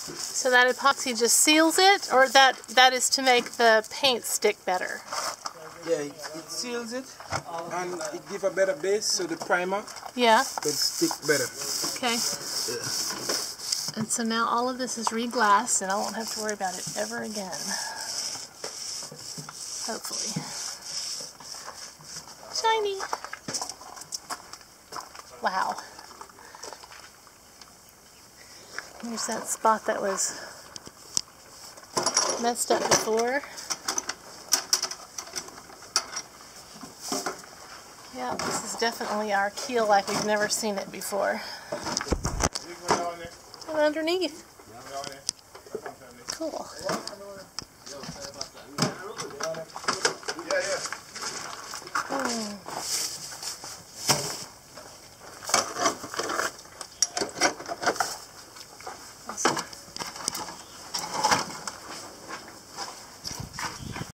So that epoxy just seals it, or that that is to make the paint stick better? Yeah, it, it seals it and it gives a better base so the primer Yeah. will stick better. Okay. Yeah. And so now all of this is re-glassed and I won't have to worry about it ever again. Hopefully. Shiny. Wow. There's that spot that was messed up before. Yeah, this is definitely our keel like we've never seen it before. And underneath. Cool. Hmm.